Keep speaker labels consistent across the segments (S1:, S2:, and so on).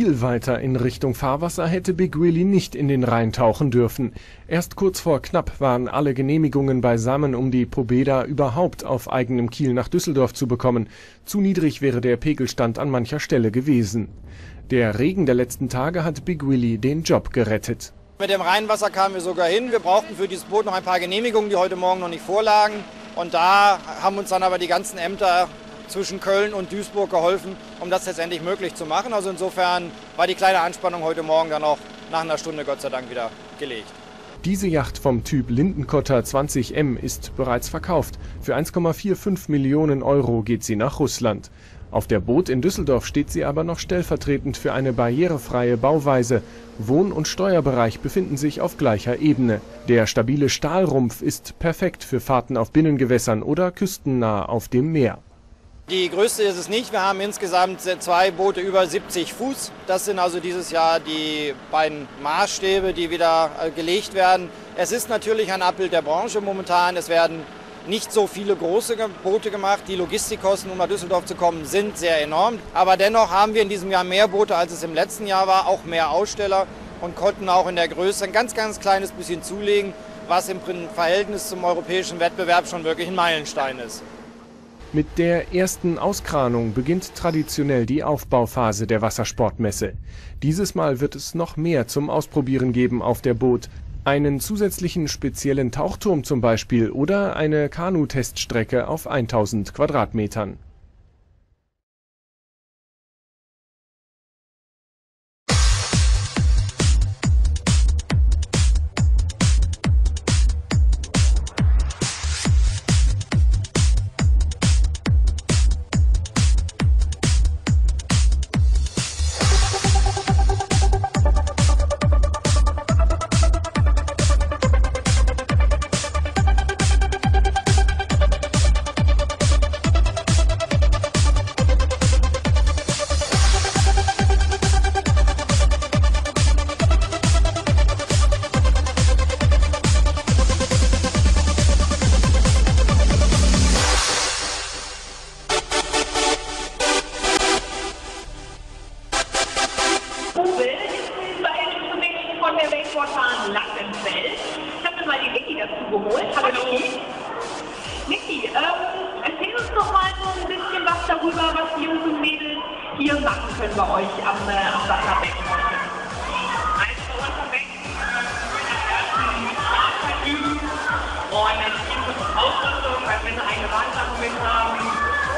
S1: Viel weiter in Richtung Fahrwasser hätte Big Willy nicht in den Rhein tauchen dürfen. Erst kurz vor knapp waren alle Genehmigungen beisammen, um die Pobeda überhaupt auf eigenem Kiel nach Düsseldorf zu bekommen. Zu niedrig wäre der Pegelstand an mancher Stelle gewesen. Der Regen der letzten Tage hat Big Willy den Job gerettet.
S2: Mit dem Rheinwasser kamen wir sogar hin. Wir brauchten für dieses Boot noch ein paar Genehmigungen, die heute Morgen noch nicht vorlagen. Und da haben uns dann aber die ganzen Ämter zwischen Köln und Duisburg geholfen, um das letztendlich möglich zu machen. Also insofern war die kleine Anspannung heute Morgen dann auch nach einer Stunde Gott sei Dank wieder gelegt.
S1: Diese Yacht vom Typ Lindenkotter 20M ist bereits verkauft. Für 1,45 Millionen Euro geht sie nach Russland. Auf der Boot in Düsseldorf steht sie aber noch stellvertretend für eine barrierefreie Bauweise. Wohn- und Steuerbereich befinden sich auf gleicher Ebene. Der stabile Stahlrumpf ist perfekt für Fahrten auf Binnengewässern oder küstennah auf dem Meer.
S2: Die größte ist es nicht. Wir haben insgesamt zwei Boote über 70 Fuß. Das sind also dieses Jahr die beiden Maßstäbe, die wieder äh, gelegt werden. Es ist natürlich ein Abbild der Branche momentan. Es werden nicht so viele große Boote gemacht. Die Logistikkosten, um nach Düsseldorf zu kommen, sind sehr enorm. Aber dennoch haben wir in diesem Jahr mehr Boote, als es im letzten Jahr war, auch mehr Aussteller und konnten auch in der Größe ein ganz, ganz kleines bisschen zulegen, was im Verhältnis zum europäischen Wettbewerb schon wirklich ein Meilenstein ist.
S1: Mit der ersten Auskranung beginnt traditionell die Aufbauphase der Wassersportmesse. Dieses Mal wird es noch mehr zum Ausprobieren geben auf der Boot. Einen zusätzlichen speziellen Tauchturm zum Beispiel oder eine Kanu-Teststrecke auf 1000 Quadratmetern.
S3: darüber, was die Jungs und Mädels hier machen können bei euch am, äh, am Wasserbecken. Also bei uns am Becken äh, können wir Schlafzeit üben und dann ziehen wir Ausrüstung, weil wenn sie eine Warnsache mit haben,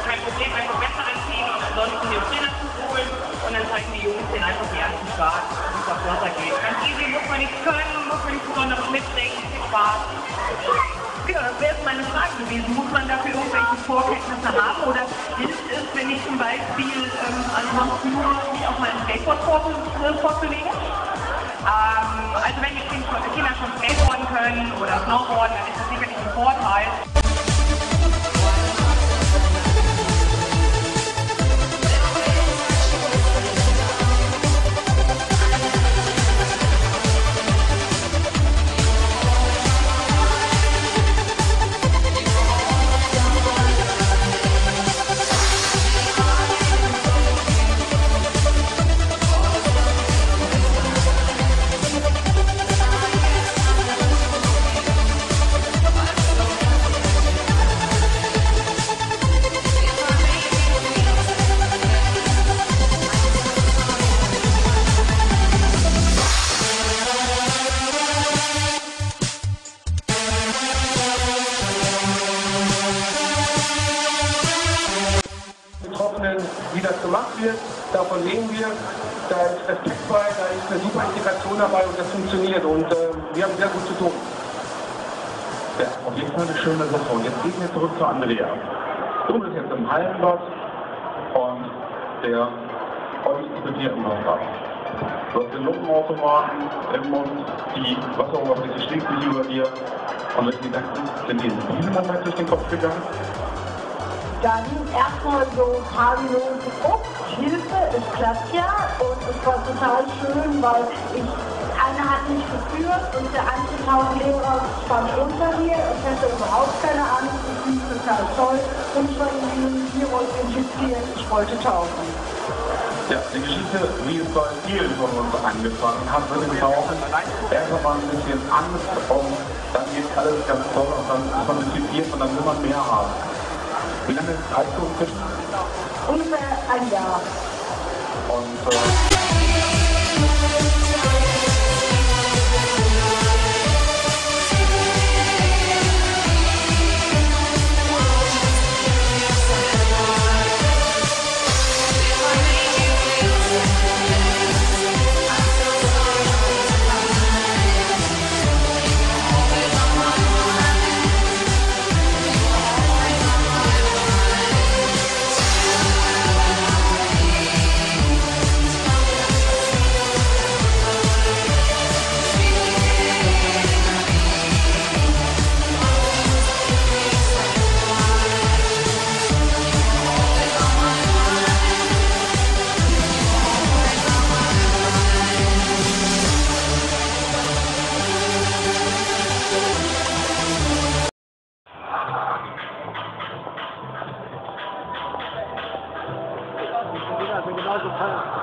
S3: kein Problem, einfach besser anziehen und ansonsten den Trainer zu holen und dann zeigen die Jungs den einfach die ersten Start, wie es aufs Wasser geht. Ganz easy, muss man nichts können, muss man nichts besonders mitdenken. viel Spaß. Genau, das wäre jetzt meine Frage gewesen. Muss man dafür irgendwelche Vorkenntnisse haben oder hilft es, wenn ich zum Beispiel ähm, ansonsten nur mich auf meinem Skateboard äh, fortbewege? Ähm, also wenn jetzt Kinder schon Skateboarden können oder Snowboarden, dann ist das sicherlich ein Vorteil.
S4: gemacht wird, davon leben wir, da ist Respekt bei, da ist eine super Integration dabei und das funktioniert und äh, wir haben sehr gut zu tun.
S5: Ja, auf jeden Fall eine schöne Sache. Und jetzt gehen wir zurück zu Andrea. Du bist jetzt im Hallenbad und der konstituiert im Haus Hausbad. Du hast den Lumpenautomaten im Mund, die Wasseroberfläche schlägt sich über dir und mit Gedanken sind dir viele Moment durch den Kopf gegangen
S6: dann erstmal so paar Minuten geguckt, Hilfe, es klappt ja. Und es war total schön, weil ich, einer hat mich geführt und der andere Tauchlehrer stand unter mir. Ich hatte überhaupt keine Angst, ich bin total toll. Und ich war irgendwie hier wollte infiziert, ich wollte tauchen.
S5: Ja, die Geschichte, wie es bei vielen von uns angefangen hat, mit dem Tauchen, erstmal war ein bisschen Angst und dann geht alles ganz toll und dann ist man motiviert und dann will man mehr haben. Filme, Heizungstest?
S6: Ungefähr ein Jahr.
S5: Und, äh I think it was a penalty.